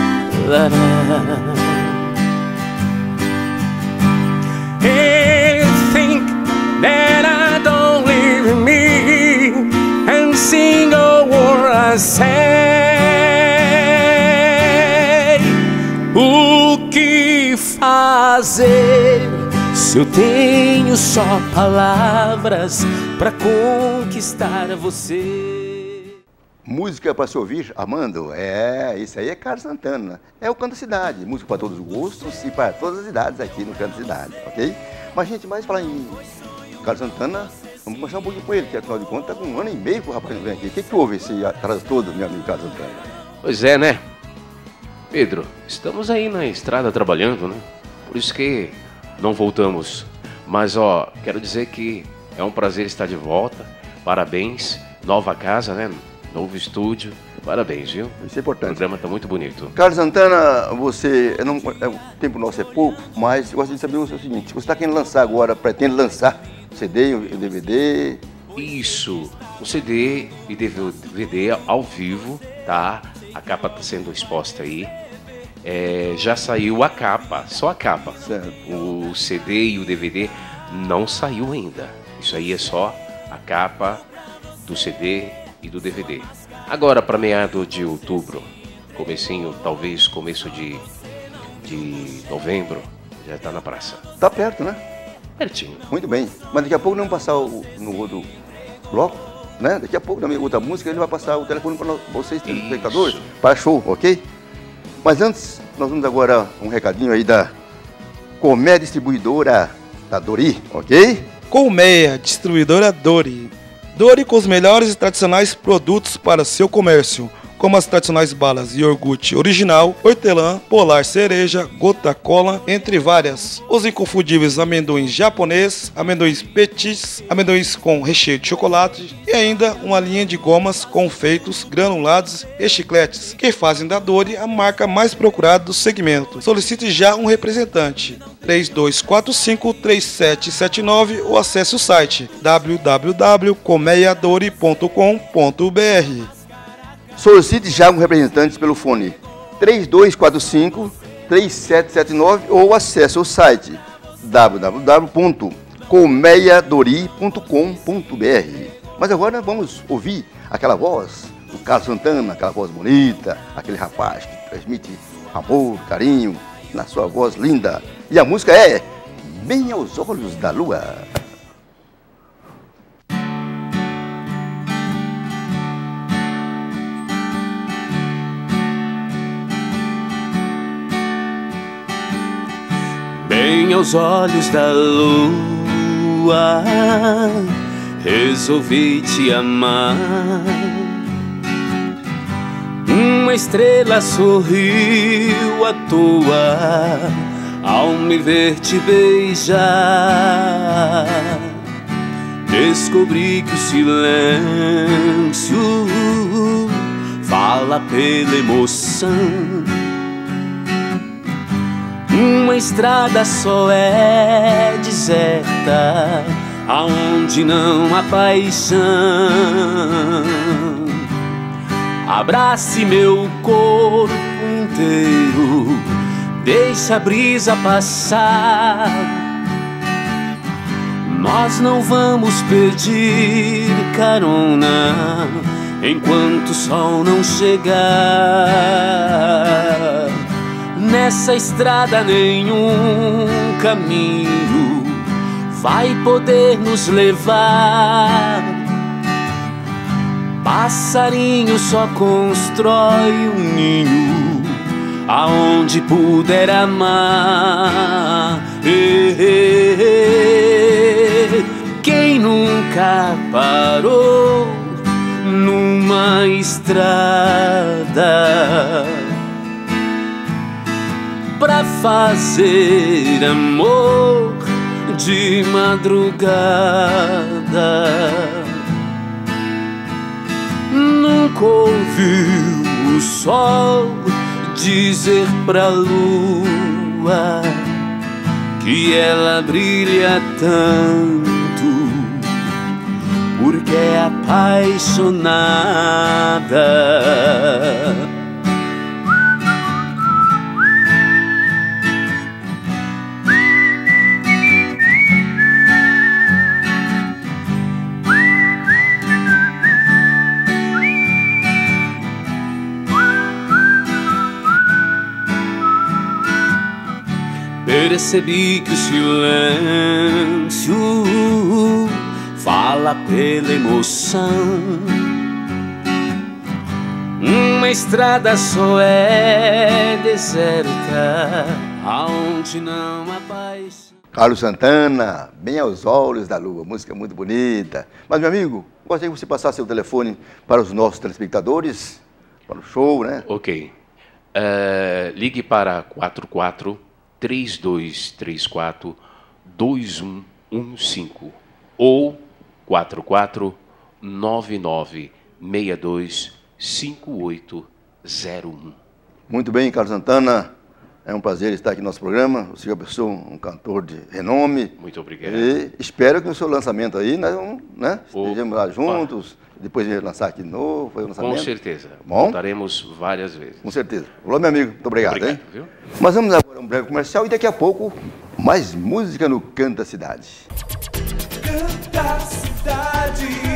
think that I don't live me and sing say. O que fazer se eu tenho só palavras para conquistar você? Música para se ouvir, Armando? É, isso aí é Carlos Santana. É o Canto da Cidade. Música para todos os gostos e para todas as idades aqui no Canto da Cidade, ok? Mas, gente, mais falar em Carlos Santana, vamos conversar um pouquinho com ele, que afinal de contas, tá com um ano e meio que o rapaz não vem aqui. O que, que houve esse atraso todo, meu amigo Carlos Santana? Pois é, né? Pedro, estamos aí na estrada trabalhando, né? Por isso que não voltamos. Mas, ó, quero dizer que é um prazer estar de volta. Parabéns. Nova casa, né? Novo estúdio. Parabéns, viu? Isso é importante. O programa tá muito bonito. Carlos Santana, você. eu Não, é, o tempo nosso é pouco, mas eu gostaria de saber o seguinte: você está querendo lançar agora, pretende lançar CD e DVD? Isso, o CD e DVD ao vivo, tá? A capa tá sendo exposta aí. É, já saiu a capa, só a capa. O CD e o DVD não saiu ainda. Isso aí é só a capa do CD e do DVD. Agora, para meado de outubro, comecinho, talvez começo de, de novembro, já está na praça. Tá perto, né? Pertinho. Muito bem. Mas daqui a pouco não passar o, no outro bloco, né? Daqui a pouco, na minha outra música, ele vai passar o telefone para vocês, telespectadores, para show, ok? Mas antes, nós vamos agora um recadinho aí da Comé Distribuidora da Dori, ok? Colmeia, distribuidora Dori. Dori com os melhores e tradicionais produtos para seu comércio, como as tradicionais balas iogurte original, hortelã, polar cereja, gota cola, entre várias. Os inconfundíveis amendoins japonês, amendoins petis, amendoins com recheio de chocolate e ainda uma linha de gomas, confeitos, granulados e chicletes, que fazem da Dori a marca mais procurada do segmento. Solicite já um representante. 3245-3779 ou acesse o site www.comeiadori.com.br. Solicite já um representante pelo fone 3245 3779 ou acesse o site www.colmeiadori.com.br. Mas agora vamos ouvir aquela voz do Carlos Santana, aquela voz bonita, aquele rapaz que transmite amor, carinho na sua voz linda. E a música é Bem aos Olhos da Lua. Bem aos olhos da lua, resolvi te amar. Uma estrela sorriu à toa ao me ver te beijar. Descobri que o silêncio fala pela emoção. Uma estrada só é deserta, aonde não há paixão. Abrace meu corpo inteiro, deixa a brisa passar. Nós não vamos pedir carona enquanto o sol não chegar. Nessa estrada nenhum caminho vai poder nos levar. Passarinho só constrói um ninho aonde puder amar. Quem nunca parou numa estrada? Pra fazer amor de madrugada. Nunca ouviu o sol dizer pra lua que ela brilha tanto porque é apaixonada. Percebi que o silêncio fala pela emoção. Uma estrada só é deserta, aonde não há paz. Carlos Santana, bem aos olhos da lua, música muito bonita. Mas, meu amigo, gostaria que você passasse seu telefone para os nossos telespectadores, para o show, né? Ok. Eh, ligue para 44 3234 2115 ou 44 99 62 5801. Muito bem, Carlos Santana. É um prazer estar aqui no nosso programa. O senhor é uma pessoa, um cantor de renome. Muito obrigado. E espero que no seu lançamento aí nós vamos, né, estejamos lá juntos, depois de lançar aqui de novo, foi o lançamento. Com certeza. Bom? Voltaremos várias vezes. Com certeza. Olá, meu amigo. Muito obrigado. Obrigado, hein? viu? Mas vamos agora a um breve comercial e daqui a pouco mais música no Canto da Cidade. Canta cidade,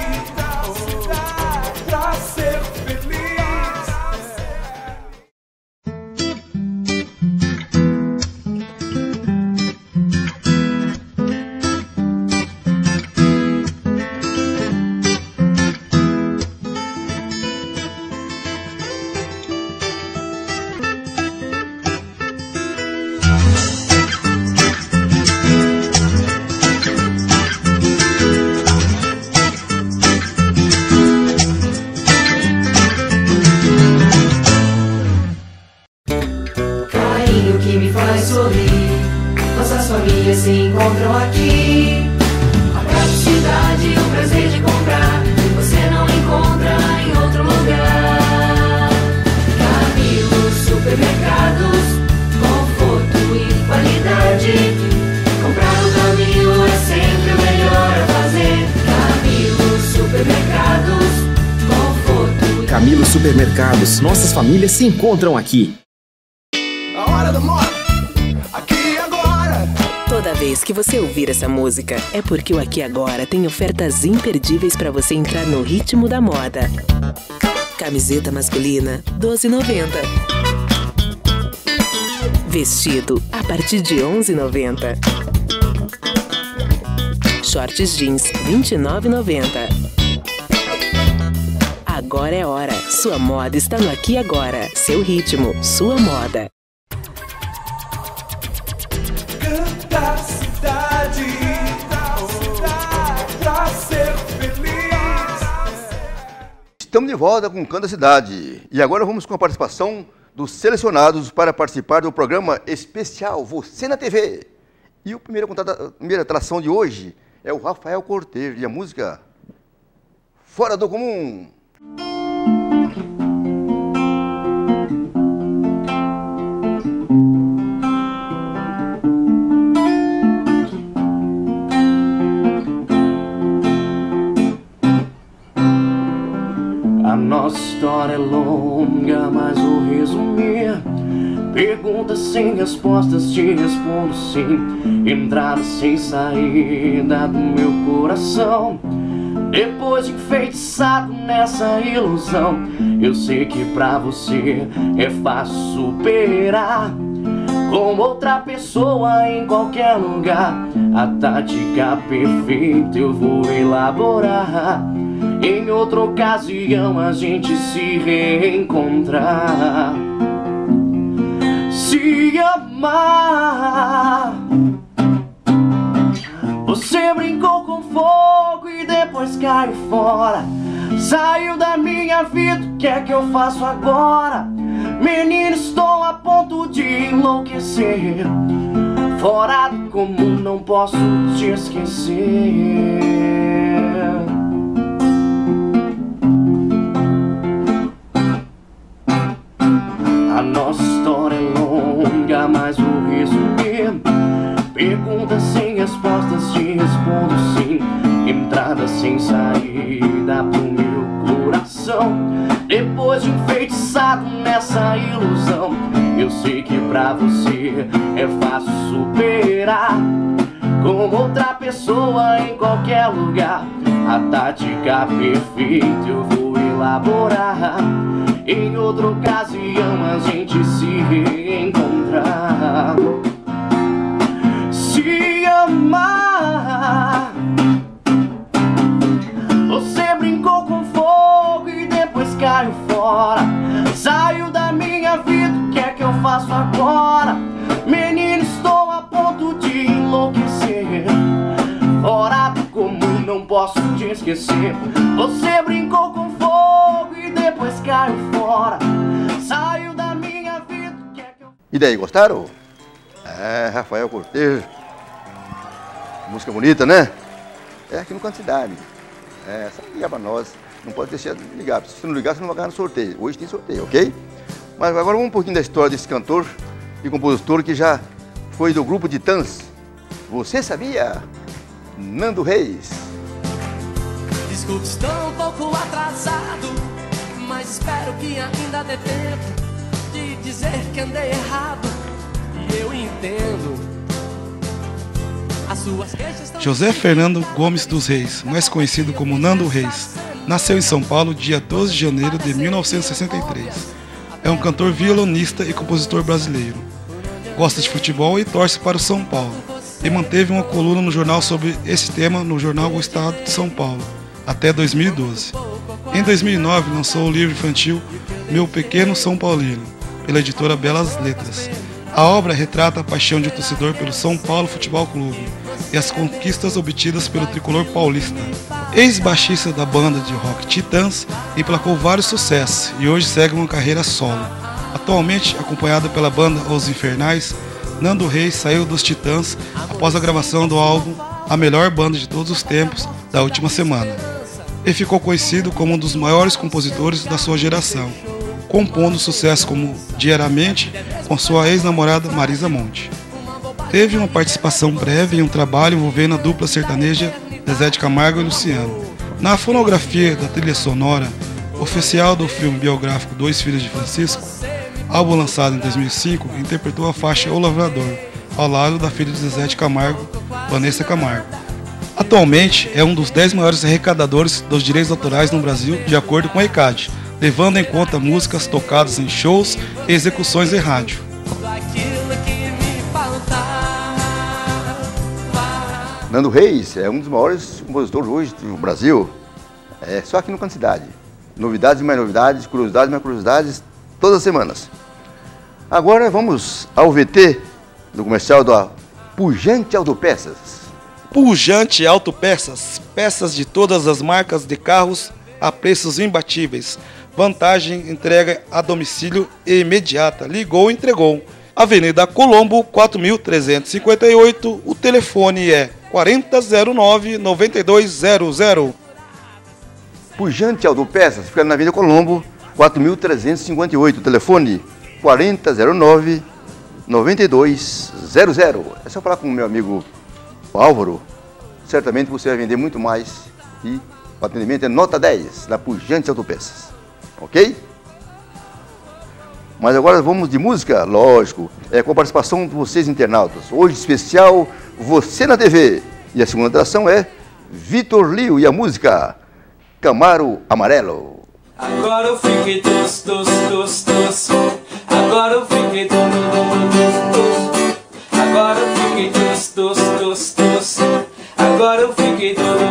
Supermercados, nossas famílias se encontram aqui. A hora da moda, aqui agora. Toda vez que você ouvir essa música, é porque o Aqui Agora tem ofertas imperdíveis para você entrar no ritmo da moda. Camiseta masculina, 12,90. Vestido a partir de 11,90. Shorts jeans, 29,90. Agora é hora. Sua moda está no Aqui Agora. Seu ritmo, sua moda. Canta a cidade, pra ser feliz. Estamos de volta com da Cidade. E agora vamos com a participação dos selecionados para participar do programa especial Você na TV. E o primeiro contato, a primeira atração de hoje é o Rafael Corteiro e a música Fora do Comum. A nossa história é longa, mas vou resumir. Perguntas sem respostas, te respondo sim. Entrada sem saída do meu coração. Depois de enfeitiçado nessa ilusão, eu sei que pra você é fácil superar. Com outra pessoa em qualquer lugar, a tática perfeita eu vou elaborar. Em outra ocasião a gente se reencontrar. Se amar. Você brincou com fogo depois caiu fora. Saiu da minha vida, o que é que eu faço agora? Menino, estou a ponto de enlouquecer. Fora do comum, não posso te esquecer. sem saída pro meu coração. Depois de enfeitiçado nessa ilusão Eu sei que pra você é fácil superar. Como outra pessoa em qualquer lugar A tática perfeita eu vou elaborar. Em outra ocasião a gente se reencontrar. Se amar fora. Saio da minha vida, o que é que eu faço agora? Menino, estou a ponto de enlouquecer. Fora do comum, não posso te esquecer. Você brincou com fogo e depois caiu fora. Saio da minha vida, o que é que eu E daí, gostaram? É, Rafael Cortejo. Música bonita, né? É aqui no Canto Cidade. É, só ligar pra nós. Não pode deixar de ligar. Se você não ligar, você não vai ganhar no sorteio. Hoje tem sorteio, ok? Mas agora vamos um pouquinho da história desse cantor e compositor que já foi do grupo Titãs. Você sabia? Nando Reis. Desculpe, estou um pouco atrasado, mas espero que ainda dê tempo de dizer que andei errado. E eu entendo. José Fernando Gomes dos Reis, mais conhecido como Nando Reis, nasceu em São Paulo dia 12 de janeiro de 1963. É um cantor violonista e compositor brasileiro. Gosta de futebol e torce para o São Paulo. E manteve uma coluna no jornal sobre esse tema no jornal O Estado de São Paulo, até 2012. Em 2009, lançou o livro infantil Meu Pequeno São Paulino, pela editora Belas Letras. A obra retrata a paixão de um torcedor pelo São Paulo Futebol Clube e as conquistas obtidas pelo tricolor paulista. Ex-baixista da banda de rock Titãs, emplacou vários sucessos e hoje segue uma carreira solo. Atualmente acompanhado pela banda Os Infernais, Nando Reis saiu dos Titãs após a gravação do álbum A Melhor Banda de Todos os Tempos da última semana. E ficou conhecido como um dos maiores compositores da sua geração, compondo sucessos como Diariamente com sua ex-namorada Marisa Monte. Teve uma participação breve em um trabalho envolvendo a dupla sertaneja Zezé de Camargo e Luciano. Na fonografia da trilha sonora oficial do filme biográfico Dois Filhos de Francisco, álbum lançado em 2005, interpretou a faixa O Lavrador, ao lado da filha de Zezé de Camargo, Vanessa Camargo. Atualmente é um dos 10 maiores arrecadadores dos direitos autorais no Brasil, de acordo com a ECAD, levando em conta músicas tocadas em shows e execuções em rádio. Nando Reis é um dos maiores compositores hoje do Brasil. É só aqui no Canto Cidade. Novidades e mais novidades, curiosidades e mais curiosidades, todas as semanas. Agora vamos ao VT do comercial da Pujante Autopeças. Pujante Autopeças, peças de todas as marcas de carros a preços imbatíveis. Vantagem, entrega a domicílio e imediata. Ligou, entregou. Avenida Colombo, 4358. O telefone é 4009-9200. Pujante Autopeças, fica na Avenida Colombo, 4358. Telefone 4009-9200. É só falar com o meu amigo Álvaro. Certamente você vai vender muito mais e o atendimento é nota 10 da Pujante Autopeças. Ok? Mas agora vamos de música? Lógico. É com a participação de vocês internautas. Hoje especial Você na TV. E a segunda atração é Vitor Lio e a música Camaro Amarelo. Agora eu fiquei tos, tos, tos, tos. Agora eu fiquei tos, tos, tos. Agora eu fiquei tos, tos, tos, tos. Agora eu fiquei tos, tos, tos,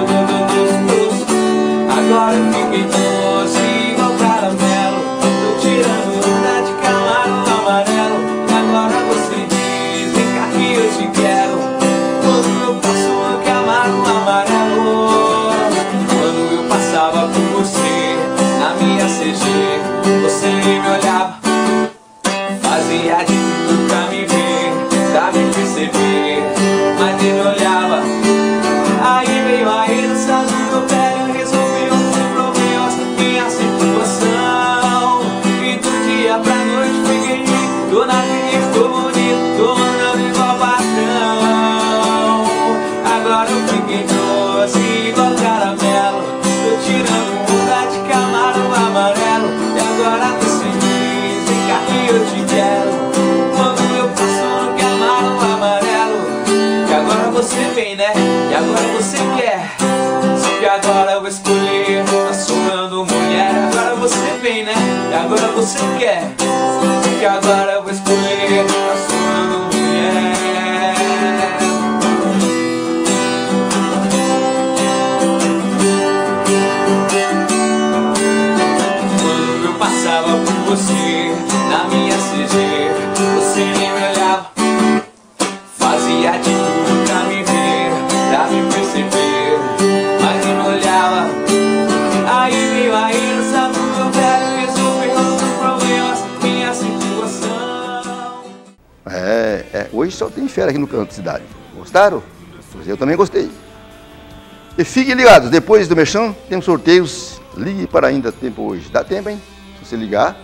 você quer. Que agora tem fera aqui no canto da cidade. Gostaram? Pois eu também gostei. E fiquem ligados, depois do Mexão, temos sorteios. Ligue para ainda tempo hoje. Dá tempo, hein? Se você ligar,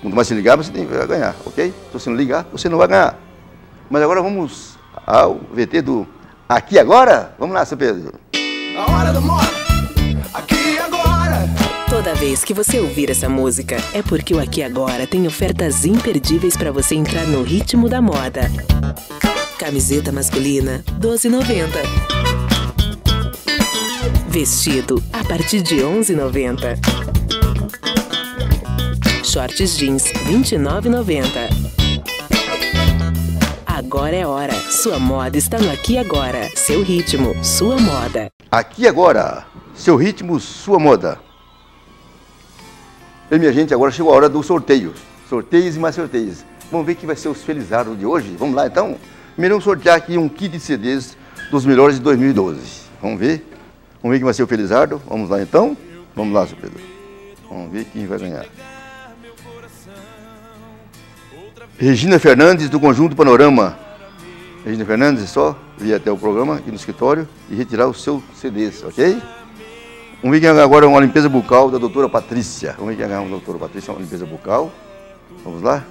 quanto mais você ligar, você tem, vai ganhar, ok? Se você não ligar, você não vai ganhar. Mas agora vamos ao VT do Aqui Agora. Vamos lá, seu Pedro. A hora da moda, aqui agora. Toda vez que você ouvir essa música, é porque o Aqui Agora tem ofertas imperdíveis para você entrar no ritmo da moda. Camiseta masculina, 12,90. Vestido a partir de 11,90. Shorts jeans, 29,90. Agora é hora. Sua moda está no Aqui Agora. Seu ritmo, sua moda. Aqui Agora, seu ritmo, sua moda. E minha gente, agora chegou a hora do sorteio. Sorteios e mais sorteios. Vamos ver quem vai ser os felizardos de hoje? Vamos lá então? Primeiro vamos sortear aqui um kit de CDs dos melhores de 2012. Vamos ver? Vamos ver quem vai ser o felizardo? Vamos lá então? Vamos lá, seu Pedro. Vamos ver quem vai ganhar. Regina Fernandes, do Conjunto Panorama. Regina Fernandes, só vir até o programa aqui no escritório e retirar os seus CDs, ok? Vamos ver quem agora uma limpeza bucal da doutora Patrícia. Vamos ver quem ganhar a doutora Patrícia, uma limpeza bucal. Vamos lá?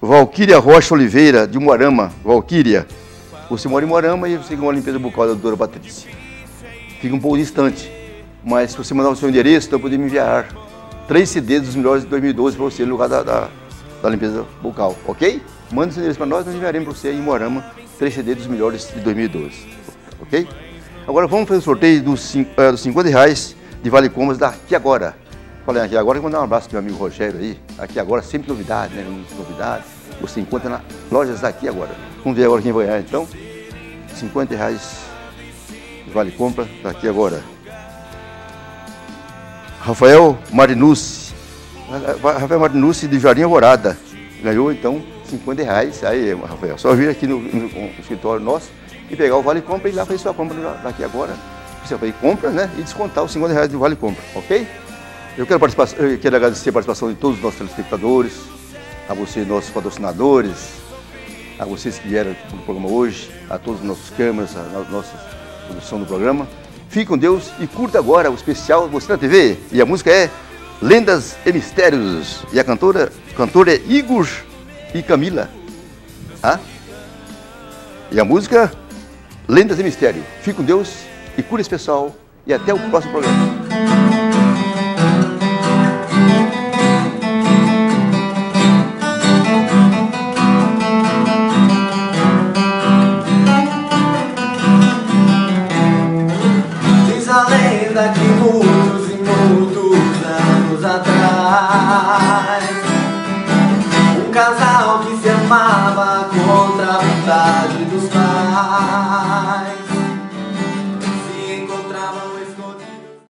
Valquíria Rocha Oliveira, de Moarama. Valquíria, você mora em Moarama e você ganhou uma limpeza bucal da doutora Patrícia. Fica um pouco distante, mas se você mandar o seu endereço, então eu poder me enviar três CDs dos melhores de 2012 para você no lugar da, da, da limpeza bucal, ok? Manda esse endereço para nós, nós enviaremos para você em Moarama três CDs dos melhores de 2012, ok? Agora vamos fazer o sorteio dos, uh, dos 50 reais de Vale Compras daqui agora. Falei aqui agora, vou mandar um abraço para meu amigo Rogério aí. Aqui agora, sempre novidade, né? Muitas novidades. Você encontra nas lojas daqui agora. Vamos ver agora quem vai ganhar então. 50 reais Vale Compra daqui agora. Rafael Marinucci. Rafael Marinucci de Jardim Alvorada. Ganhou então 50 reais. Aí, Rafael, só vir aqui no, no, no escritório nosso e pegar o Vale Compra e ir lá fazer sua compra daqui agora. Você vai compra, né? E descontar os 50 reais do Vale Compra, ok? Eu quero, participar, eu quero agradecer a participação de todos os nossos telespectadores, a vocês, nossos patrocinadores, a vocês que vieram para o programa hoje, a todos os nossos câmeras, a nossa produção do programa. Fique com Deus e curta agora o especial Você na TV. E a música é Lendas e Mistérios. E a cantora, cantora é Igor e Camila. Ah? E a música Lendas e Mistério. Fique com Deus e cura esse pessoal. E até o próximo programa.